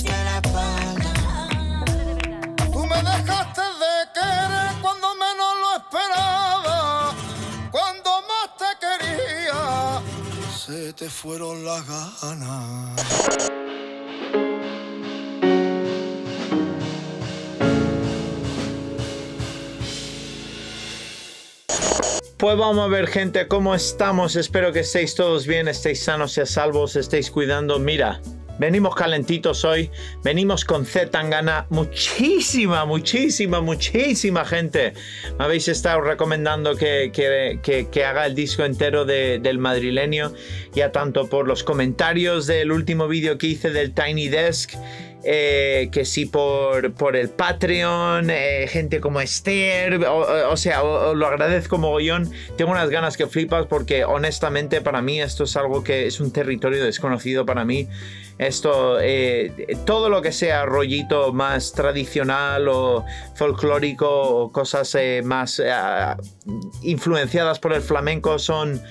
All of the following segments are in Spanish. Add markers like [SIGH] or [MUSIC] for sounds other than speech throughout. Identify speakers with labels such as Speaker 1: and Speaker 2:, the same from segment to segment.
Speaker 1: la espalda.
Speaker 2: Tú me dejaste de querer cuando menos lo esperaba. Cuando más te quería, se te fueron las ganas.
Speaker 3: Pues vamos a ver gente, ¿cómo estamos? Espero que estéis todos bien, estéis sanos y a salvos, estéis cuidando. Mira, venimos calentitos hoy, venimos con Z Tangana, muchísima, muchísima, muchísima gente. Me habéis estado recomendando que, que, haga el disco entero del madrileño, ya tanto por los comentarios del último vídeo que hice del Tiny Desk eh, que sí por, por el Patreon, eh, gente como Esther, o, sea, lo agradezco mogollón. Tengo unas ganas que flipas porque honestamente para mí esto es algo que es un territorio desconocido para mí. Esto, eh, todo lo que sea rollito más tradicional o folclórico o cosas más influenciadas por el flamenco son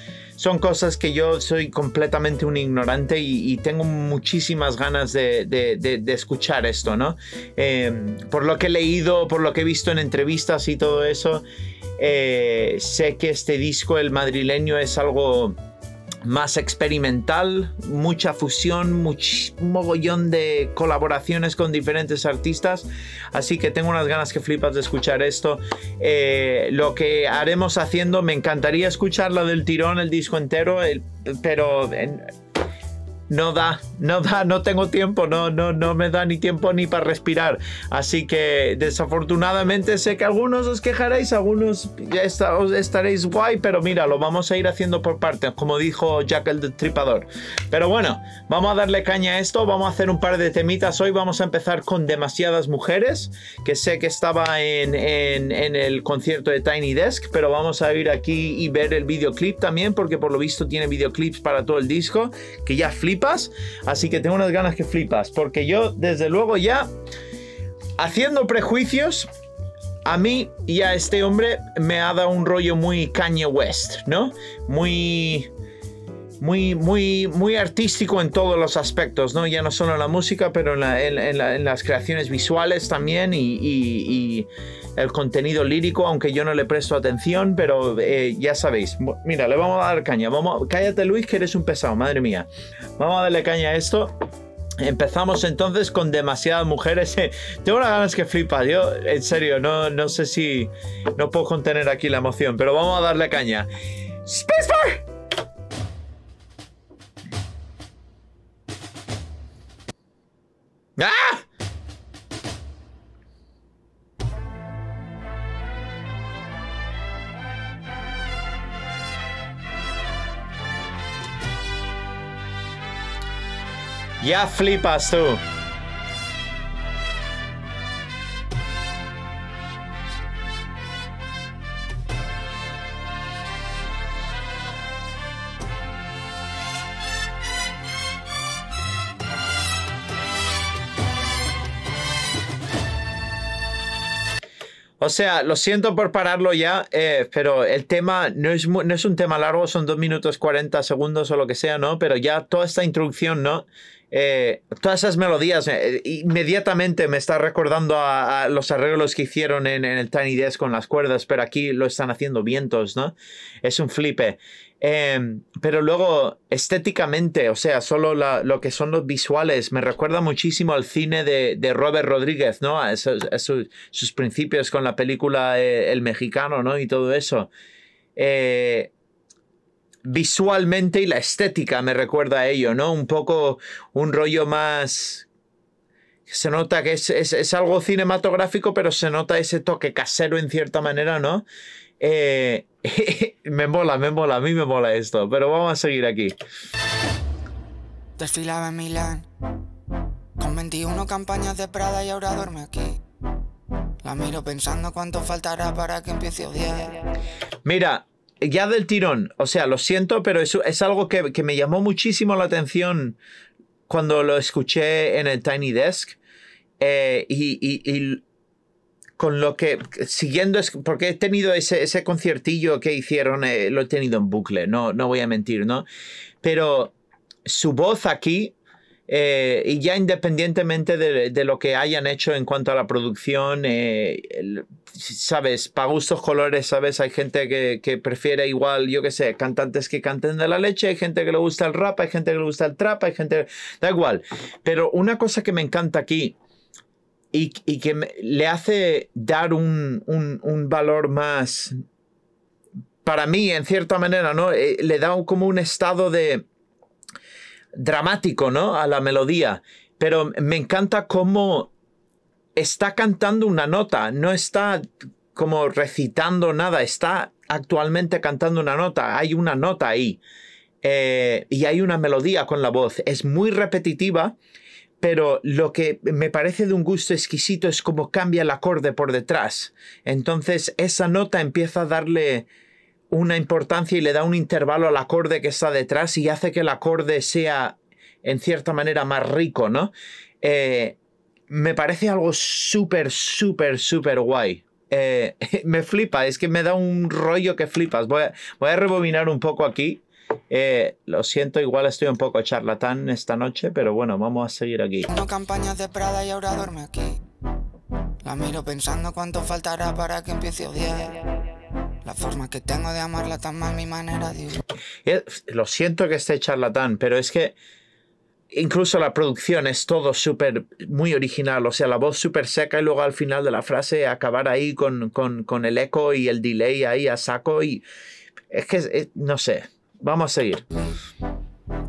Speaker 3: son cosas que yo soy completamente un ignorante y, tengo muchísimas ganas de, escuchar esto, ¿no? Em, por lo que he leído, por lo que he visto en entrevistas y todo eso, eh, sé que este disco, el madrileño, es algo más experimental, mucha fusión, mucho mogollón de colaboraciones con diferentes artistas. Así que tengo unas ganas que flipas de escuchar esto. Eh, lo que haremos haciendo, me encantaría escucharlo del tirón, el disco entero, pero no da, no da, no tengo tiempo, no, no, no me da ni tiempo ni para respirar. Así que desafortunadamente sé que algunos os quejaréis, algunos ya estaréis guay, pero mira, lo vamos a ir haciendo por partes, como dijo Jack el Destripador. Pero bueno, vamos a darle caña a esto, vamos a hacer un par de temitas. Hoy vamos a empezar con demasiadas mujeres, que sé que estaba en, en, en el concierto de Tiny Desk, pero vamos a ir aquí y ver el videoclip también, porque por lo visto tiene videoclips para todo el disco, que ya flip Así que tengo unas ganas que flipas. Porque yo, desde luego, ya haciendo prejuicios, a mí y a este hombre me ha dado un rollo muy Kanye West, ¿no? Muy. Muy, muy, muy artístico en todos los aspectos, ¿no? Ya no solo en la música, pero en, las creaciones visuales también y el contenido lírico, aunque yo no le presto atención, pero eh, ya sabéis. Mira, le vamos a dar caña. Vamos, cállate Luis, que eres un pesado, madre mía. Vamos a darle caña a esto. Empezamos entonces con demasiadas mujeres. [LAUGHS] Tengo unas ganas que flipa. Yo, en serio, no, no sé si no puedo contener aquí la emoción, pero vamos a darle caña. ¡Spacebar! Ya flipas tú. O sea, lo siento por pararlo ya, eh, pero el tema no es, no es un tema largo, son 2 minutos 40 segundos o lo que sea, ¿no? Pero ya toda esta introducción, ¿no? Eh, todas esas melodías eh, inmediatamente me está recordando a, los arreglos que hicieron en, el Tiny Desk con las cuerdas, pero aquí lo están haciendo vientos, ¿no? Es un flipe. Em, pero luego, estéticamente, o sea, solo lo que son los visuales, me recuerda muchísimo al cine de, Robert Rodríguez, ¿no? A, sus principios con la película eh, El Mexicano, ¿no? Y todo eso. Eh, visualmente y la estética me recuerda a ello, ¿no? Un poco un rollo más... Se nota que es, algo cinematográfico, pero se nota ese toque casero en cierta manera, ¿no? Eh, [LAUGHS] me mola, me mola, a mí me mola esto, pero vamos a seguir aquí.
Speaker 1: Desfilaba en Milán, con 21 campañas de Prada y ahora duerme aquí. La miro pensando cuánto faltará para que empiece a odiar.
Speaker 3: Mira, ya del tirón, o sea, lo siento, pero es, es algo que, que, me llamó muchísimo la atención cuando lo escuché en el Tiny Desk. Eh, y, y, con lo que, siguiendo, porque he tenido ese, ese conciertillo que hicieron, eh, lo he tenido en bucle, no, no voy a mentir, ¿no? Pero su voz aquí Eh, y ya independientemente de, lo que hayan hecho en cuanto a la producción, eh, sabes, para gustos colores, sabes, hay gente que, prefiere igual, yo qué sé, cantantes que canten de la leche, hay gente que le gusta el rap, hay gente que le gusta el trap, hay gente, da igual. Pero una cosa que me encanta aquí y, que le hace dar un, valor más, para mí, en cierta manera, ¿no? Eh, le da como un estado de dramático, ¿no? A la melodía. Pero me encanta cómo está cantando una nota, no está como recitando nada, está actualmente cantando una nota, hay una nota ahí. Eh, y hay una melodía con la voz. Es muy repetitiva, pero lo que me parece de un gusto exquisito es cómo cambia el acorde por detrás. Entonces esa nota empieza a darle una importancia y le da un intervalo al acorde que está detrás y hace que el acorde sea en cierta manera más rico, ¿no? Eh, me parece algo súper, súper, súper guay. Eh, [LAUGHS] me flipa, es que me da un rollo que flipas. Voy a, voy rebobinar un poco aquí. Eh, lo siento, igual estoy un poco charlatán esta noche, pero bueno, vamos a seguir aquí.
Speaker 1: No campañas de Prada y ahora duerme aquí. La miro pensando cuánto faltará para que empiece a odiar. La forma que tengo de amarla tan mal, mi manera de
Speaker 3: Lo siento que esté charlatán, pero es que incluso la producción es todo súper, muy original. O sea, la voz súper seca y luego al final de la frase acabar ahí con, con, el eco y el delay ahí a saco. Y es que, no sé, vamos a seguir.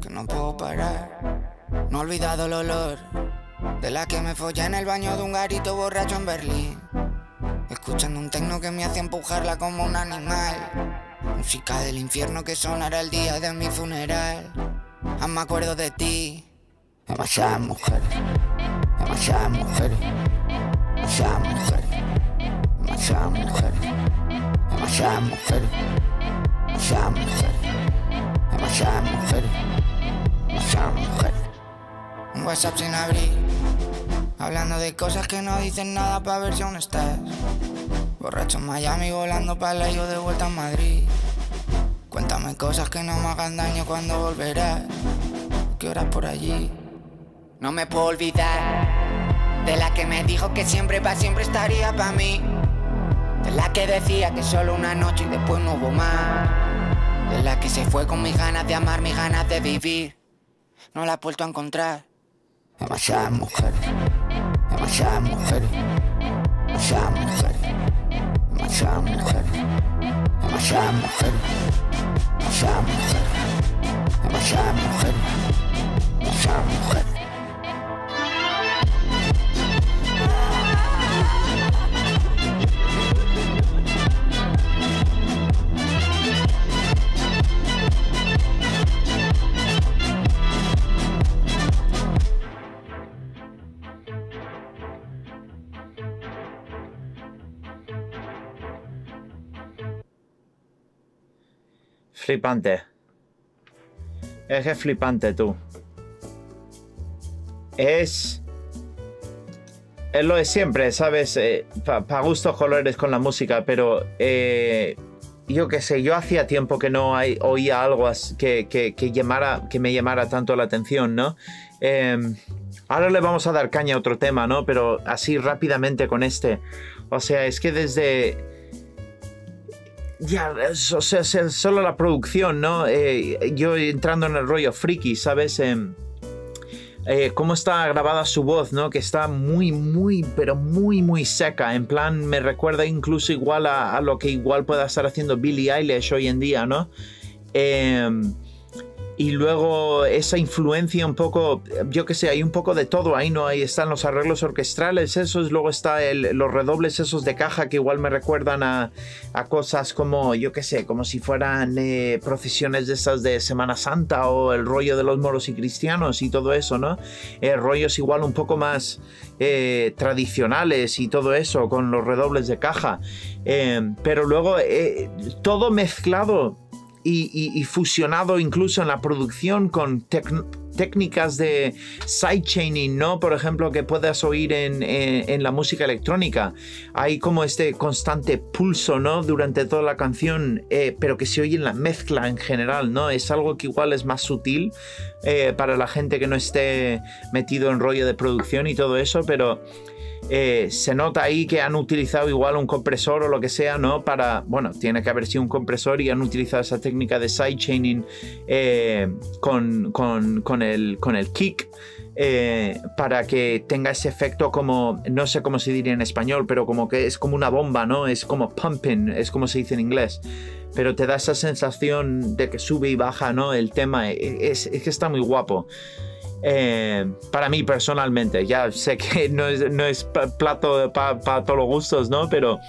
Speaker 1: Que no puedo parar, no he olvidado el olor de la que me follé en el baño de un garito borracho en Berlín. Escuchando un tecno que me hace empujarla como un animal. Música del infierno que sonará el día de mi funeral. Aún me acuerdo de ti. Demasiadas mujeres. Demasiadas mujeres. Demasiadas mujeres. Demasiadas mujeres. Demasiadas mujeres. Demasiadas mujeres. Demasiadas mujeres. Demasiadas mujeres. Un WhatsApp sin abrir. Hablando de cosas que no dicen nada para ver si aún estás. Borracho en Miami volando para el de vuelta a Madrid. Cuéntame cosas que no me hagan daño cuando volverás. ¿Qué horas por allí? No me puedo olvidar de la que me dijo que siempre para siempre estaría para mí. De la que decía que solo una noche y después no hubo más. De la que se fue con mis ganas de amar, mis ganas de vivir. No la he vuelto a encontrar. Demasiadas mujeres, Machada mujer, machada mujer, machada mujer, machada mujer, machada mujer, machada mujer, machada mujer.
Speaker 3: Flipante. Es que flipante, tú. Es. Es lo de siempre, ¿sabes? Eh, Para gustos colores con la música, pero. Eh, yo qué sé, yo hacía tiempo que no oía algo que, que, que, llamara, que me llamara tanto la atención, ¿no? Em, ahora le vamos a dar caña a otro tema, ¿no? Pero así rápidamente con este. O sea, es que desde ya, o sea, solo la producción, ¿no? Eh, yo entrando en el rollo friki, ¿sabes? Em, eh, cómo está grabada su voz, ¿no? Que está muy, muy, pero muy, muy seca. En plan, me recuerda incluso igual a, lo que igual pueda estar haciendo Billie Eilish hoy en día, ¿no? Eh, y luego esa influencia un poco, yo que sé, hay un poco de todo ahí, ¿no? Ahí están los arreglos orquestrales, esos, luego está los redobles esos de caja que igual me recuerdan a, a cosas como, yo que sé, como si fueran eh, procesiones de esas de Semana Santa o el rollo de los moros y cristianos y todo eso, ¿no? Eh, rollos igual un poco más eh, tradicionales y todo eso, con los redobles de caja. pero luego todo mezclado y, fusionado incluso en la producción con técnicas de sidechaining, ¿no? Por ejemplo, que puedas oír en, en, la música electrónica. Hay como este constante pulso, ¿no? Durante toda la canción, eh, pero que se oye en la mezcla en general, ¿no? Es algo que igual es más sutil eh, para la gente que no esté metido en rollo de producción y todo eso, pero eh, se nota ahí que han utilizado igual un compresor o lo que sea, ¿no? Para, bueno, tiene que haber sido un compresor y han utilizado esa técnica de sidechaining eh, con, con, el, con el kick. Eh, para que tenga ese efecto como, no sé cómo se diría en español, pero como que es como una bomba, ¿no? Es como pumping, es como se dice en inglés. Pero te da esa sensación de que sube y baja, ¿no? El tema es, es que está muy guapo. Eh, para mí personalmente, ya sé que [LAUGHS] no es, no es plato para todos los gustos, ¿no? Pero...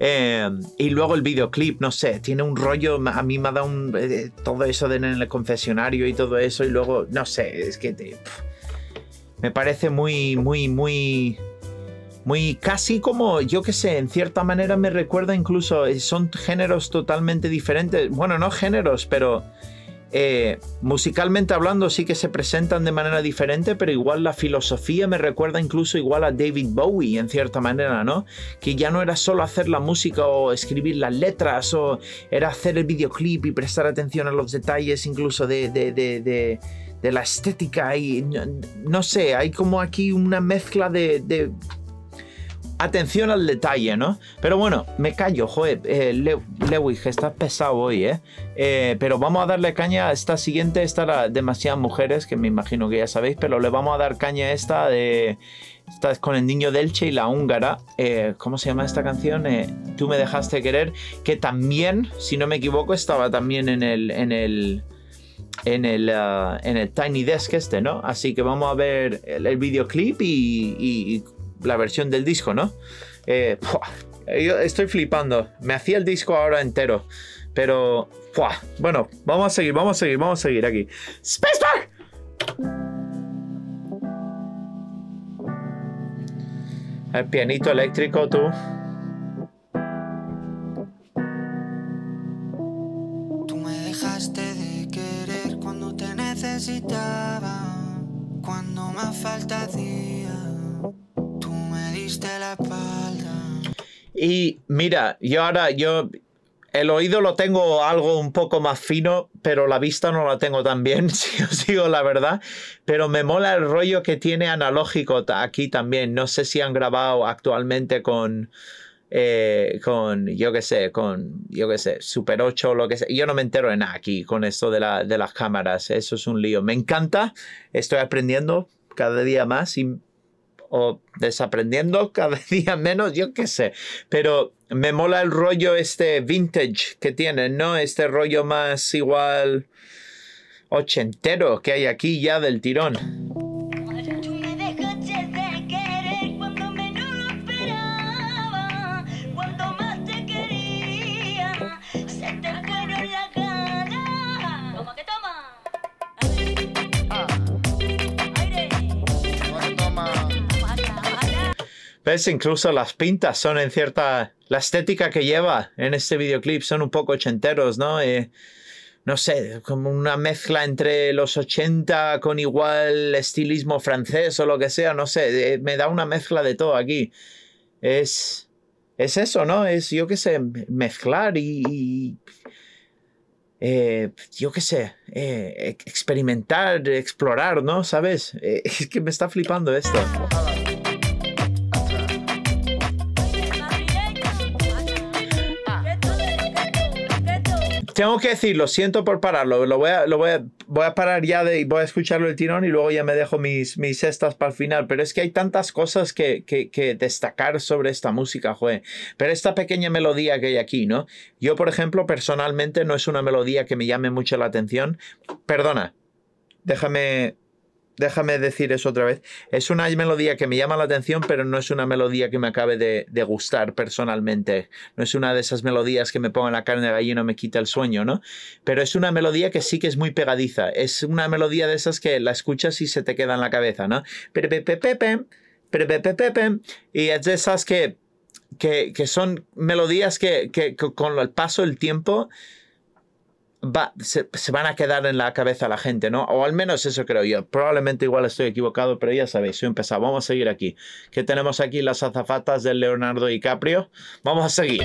Speaker 3: Eh, y luego el videoclip, no sé, tiene un rollo, a mí me ha dado un, eh, todo eso de en el confesionario y todo eso, y luego, no sé, es que me parece muy, muy, muy, muy casi como, yo que sé, en cierta manera me recuerda incluso, son géneros totalmente diferentes, bueno, no géneros, pero eh, musicalmente hablando sí que se presentan de manera diferente, pero igual la filosofía me recuerda incluso igual a David Bowie en cierta manera, ¿no? Que ya no era solo hacer la música o escribir las letras, o era hacer el videoclip y prestar atención a los detalles incluso de, de, de, de la estética y no, sé, hay como aquí una mezcla de atención al detalle, ¿no? Pero bueno, me callo, joder, eh, Lewis, que estás pesado hoy, ¿eh? ¿eh? Pero vamos a darle caña a esta siguiente, esta demasiadas mujeres, que me imagino que ya sabéis, pero le vamos a dar caña a esta de... Esta es con el niño Delche y la húngara. Eh, ¿Cómo se llama esta canción? Eh, Tú me dejaste querer, que también, si no me equivoco, estaba también en el... En el en el, uh, en el Tiny Desk este, ¿no? Así que vamos a ver el, videoclip y la versión del disco, ¿no? Eh, estoy flipando. Me hacía el disco ahora entero. Pero, bueno, vamos a seguir, vamos a seguir, vamos a seguir aquí. ¡Spacebar! El pianito eléctrico, tú.
Speaker 1: Tú me dejaste de querer cuando te necesitaba, cuando más falta la
Speaker 3: Y mira, yo ahora, yo el oído lo tengo algo un poco más fino, pero la vista no la tengo tan bien, [LAUGHS] si os digo la verdad. Pero me mola el rollo que tiene analógico aquí también. No sé si han grabado actualmente con, eh, con yo qué sé, con, yo qué sé, Super 8 o lo que sea. Yo no me entero de nada aquí con esto de, la, de las cámaras. Eso es un lío. Me encanta, estoy aprendiendo cada día más y o desaprendiendo [LAUGHS] cada día menos, yo qué sé. Pero me mola el rollo este vintage que tiene, ¿no? Este rollo más igual ochentero que hay aquí ya del tirón. ¿Ves? Incluso las pintas son en cierta... La estética que lleva en este videoclip son un poco ochenteros, ¿no? Eh, no sé, como una mezcla entre los 80 con igual estilismo francés o lo que sea, no sé, eh, me da una mezcla de todo aquí. Es, es eso, ¿no? Es, yo qué sé, mezclar y... Eh, yo qué sé, experimentar, explorar, ¿no? ¿Sabes? [LAUGHS] es que me está flipando esto. Tengo que decir, lo siento por pararlo, lo voy a, lo voy a, voy a parar ya de, y voy a escucharlo el tirón y luego ya me dejo mis, mis cestas para el final, pero es que hay tantas cosas que, que, que destacar sobre esta música, joder. Pero esta pequeña melodía que hay aquí, ¿no? Yo, por ejemplo, personalmente no es una melodía que me llame mucho la atención. Perdona, déjame déjame decir eso otra vez. Es una melodía que me llama la atención, pero no es una melodía que me acabe de, gustar personalmente. No es una de esas melodías que me ponga la carne de gallina me quita el sueño, ¿no? Pero es una melodía que sí que es muy pegadiza. Es una melodía de esas que la escuchas y se te queda en la cabeza, ¿no? Y es de esas que, que, son melodías que, que con el paso del tiempo va, se, van a quedar en la cabeza la gente, ¿no? O al menos eso creo yo. Probablemente igual estoy equivocado, pero ya sabéis, soy empezado. Vamos a seguir aquí. ¿Qué tenemos aquí? Las azafatas del Leonardo DiCaprio. Vamos a seguir.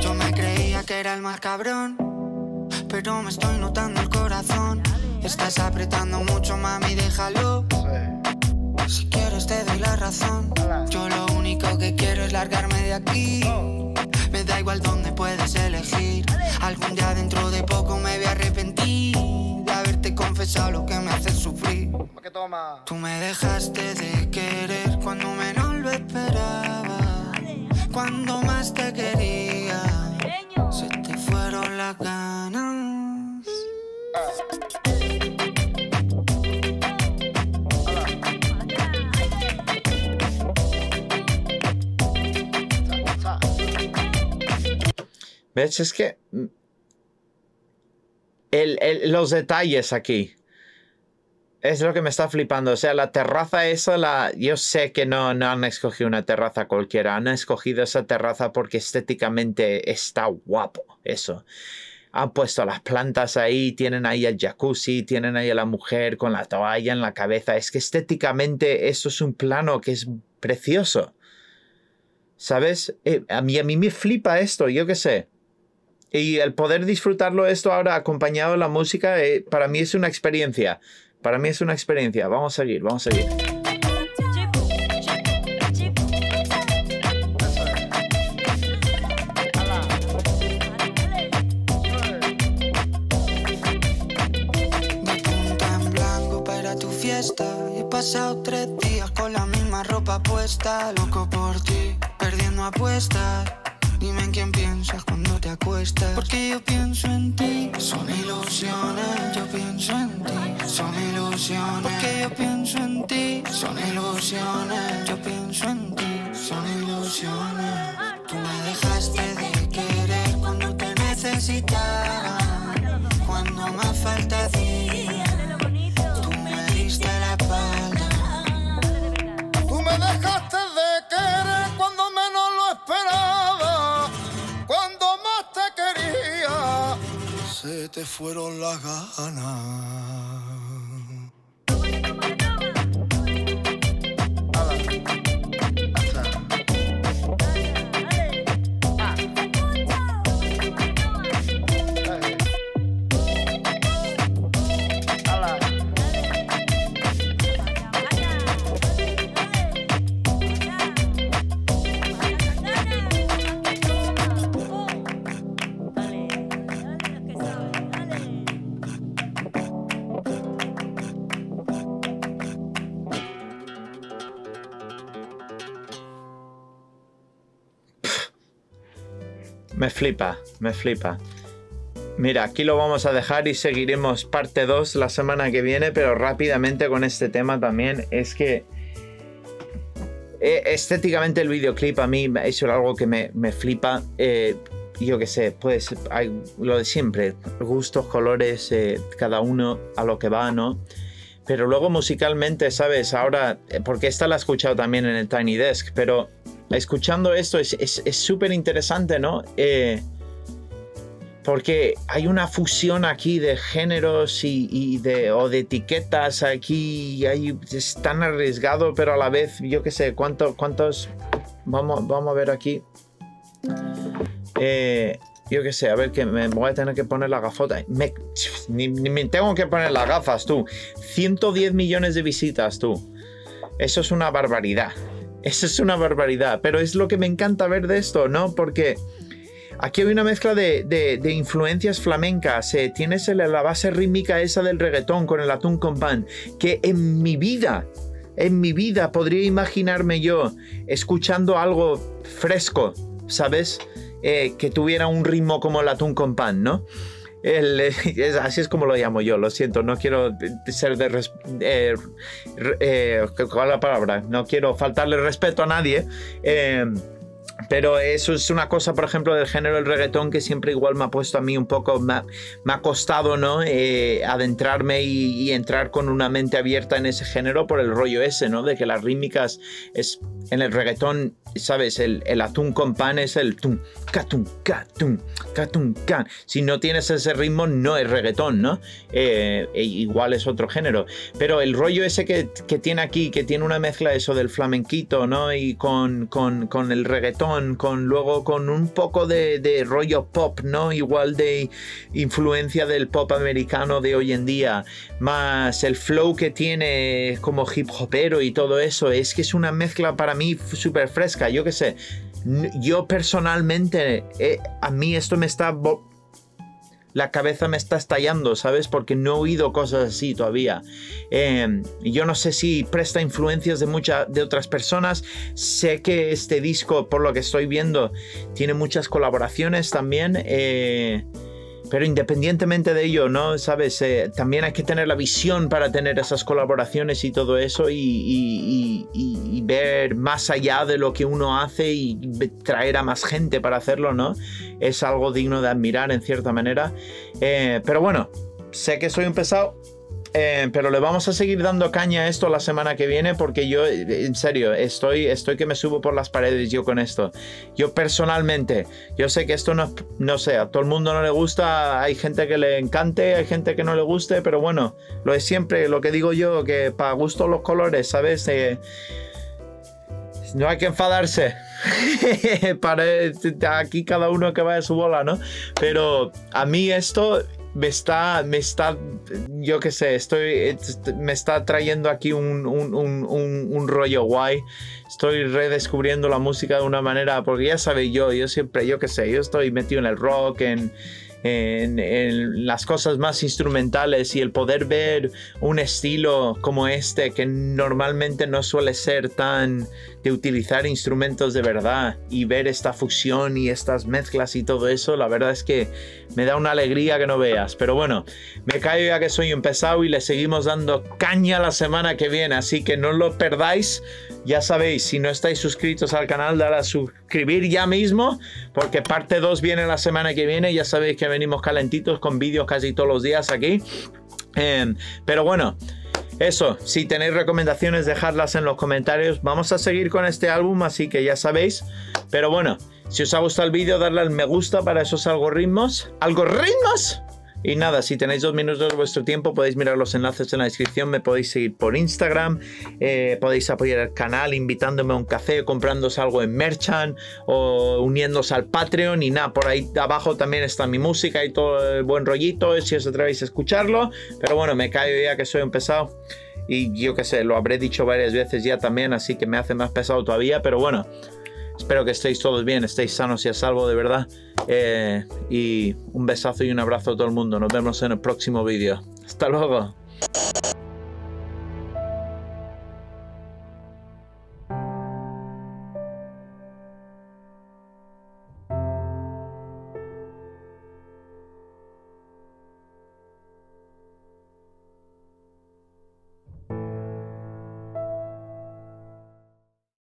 Speaker 1: Yo me creía que era el más cabrón, pero me estoy notando el corazón. Estás apretando mucho, mami, déjalo. Si quieres te doy la razón. Yo lo único que quiero es largarme de aquí. Me da igual dónde puedes elegir. Algún día dentro de poco me voy a arrepentir de haberte confesado lo que me hace sufrir. Tú me dejaste de querer cuando menos lo esperaba. Cuando más te quería, se te fueron las ganas.
Speaker 3: ¿Ves? Es que mm, los detalles aquí es lo que me está flipando. O sea, la terraza esa, la, yo sé que no, no han escogido una terraza cualquiera. Han escogido esa terraza porque estéticamente está guapo. Eso. Han puesto las plantas ahí, tienen ahí el jacuzzi, tienen ahí a la mujer con la toalla en la cabeza. Es que estéticamente eso es un plano que es precioso. ¿Sabes? Eh, a, mí, a mí me flipa esto, yo qué sé. Y el poder disfrutarlo esto ahora acompañado de la música, eh, para mí es una experiencia. Para mí es una experiencia. Vamos a seguir, vamos a seguir.
Speaker 1: Pasado tres días con la misma ropa puesta. Loco por ti, perdiendo apuestas. Dime en quién piensas cuando te acuestas. Porque yo pienso en ti. Son ilusiones, yo pienso en ti. Son ilusiones. Porque yo pienso en ti. Son ilusiones, yo pienso en ti. Son ilusiones. Tú me dejaste de querer cuando te necesitaba. Cuando más falta
Speaker 2: te fueron las ganas.
Speaker 3: Me flipa, me flipa. Mira, aquí lo vamos a dejar y seguiremos parte 2 la semana que viene, pero rápidamente con este tema también es que eh, estéticamente el videoclip a mí es algo que me, me flipa. Eh, yo qué sé, pues hay lo de siempre, gustos, colores, eh, cada uno a lo que va, ¿no? Pero luego musicalmente, ¿sabes? Ahora, porque esta la he escuchado también en el Tiny Desk, pero escuchando esto es súper interesante, ¿no? Eh, porque hay una fusión aquí de géneros y, de, o de etiquetas aquí, hay, es tan arriesgado, pero a la vez, yo qué sé, ¿cuánto, ¿cuántos? Vamos, vamos a ver aquí. Eh, yo qué sé, a ver que me voy a tener que poner la gafota. Me, ni, ni, me tengo que poner las gafas, tú. 110 millones de visitas, tú. Eso es una barbaridad. Eso es una barbaridad. Pero es lo que me encanta ver de esto, ¿no? Porque aquí hay una mezcla de, de, influencias flamencas. Eh, tienes la base rítmica esa del reggaetón con el atún con pan. Que en mi vida, en mi vida podría imaginarme yo escuchando algo fresco, ¿sabes? Eh, que tuviera un ritmo como el atún con pan, ¿no? El, [LAUGHS] es, así es como lo llamo yo, lo siento, no quiero ser de... Eh, eh, ¿Cuál es la palabra? No quiero faltarle respeto a nadie. Eh, pero eso es una cosa, por ejemplo, del género del reggaetón que siempre igual me ha puesto a mí un poco, me ha, costado, ¿no? Eh, adentrarme y, entrar con una mente abierta en ese género por el rollo ese, ¿no? De que las rítmicas es en el reggaetón, ¿sabes? El, atún con pan es el tum, catum, catum, catum, can. Si no tienes ese ritmo, no es reggaetón, ¿no? Eh, e igual es otro género. Pero el rollo ese que, tiene aquí, que tiene una mezcla eso del flamenquito, ¿no? Y con, con, con el reggaetón con luego con un poco de, rollo pop, ¿no? Igual de influencia del pop americano de hoy en día, más el flow que tiene como hip hopero y todo eso, es que es una mezcla para mí súper fresca, yo qué sé. Yo personalmente, eh, a mí esto me está la cabeza me está estallando, ¿sabes? Porque no he oído cosas así todavía. Em, yo no sé si presta influencias de muchas de otras personas. Sé que este disco, por lo que estoy viendo, tiene muchas colaboraciones también. Eh, pero independientemente de ello, ¿no? Sabes, eh, también hay que tener la visión para tener esas colaboraciones y todo eso y, ver más allá de lo que uno hace y traer a más gente para hacerlo, ¿no? Es algo digno de admirar en cierta manera. Eh, pero bueno, sé que soy un pesado, eh, pero le vamos a seguir dando caña a esto la semana que viene porque yo, en serio, estoy, estoy que me subo por las paredes yo con esto. Yo personalmente, yo sé que esto no, no sé, a todo el mundo no le gusta, hay gente que le encante, hay gente que no le guste, pero bueno, lo es siempre, lo que digo yo, que para gusto los colores, ¿sabes? Eh, no hay que enfadarse. [LAUGHS] para aquí cada uno que vaya a su bola, ¿no? Pero a mí esto me está, me está, yo qué sé, estoy, me está trayendo aquí un, un, un, un, rollo guay. Estoy redescubriendo la música de una manera, porque ya sabéis yo, yo siempre, yo qué sé, yo estoy metido en el rock, en, en, las cosas más instrumentales y el poder ver un estilo como este que normalmente no suele ser tan de utilizar instrumentos de verdad y ver esta fusión y estas mezclas y todo eso, la verdad es que me da una alegría que no veas. Pero bueno, me caigo ya que soy un pesado y le seguimos dando caña la semana que viene, así que no lo perdáis. Ya sabéis, si no estáis suscritos al canal, dale a suscribir ya mismo, porque parte 2 viene la semana que viene. Ya sabéis que venimos calentitos con vídeos casi todos los días aquí. Em, pero bueno, eso, si tenéis recomendaciones, dejadlas en los comentarios. Vamos a seguir con este álbum, así que ya sabéis. Pero bueno, si os ha gustado el vídeo, darle al me gusta para esos algoritmos. ¿Algoritmos? Y nada, si tenéis dos minutos de vuestro tiempo, podéis mirar los enlaces en la descripción, me podéis seguir por Instagram, eh, podéis apoyar el canal invitándome a un café, comprándose algo en Merchant o uniéndose al Patreon y nada, por ahí abajo también está mi música y todo el buen rollito, si os atrevéis a escucharlo. Pero bueno, me caigo ya que soy un pesado y yo qué sé, lo habré dicho varias veces ya también, así que me hace más pesado todavía, pero bueno. Espero que estéis todos bien, estéis sanos y a salvo de verdad. Eh, y un besazo y un abrazo a todo el mundo. Nos vemos en el próximo vídeo. Hasta luego.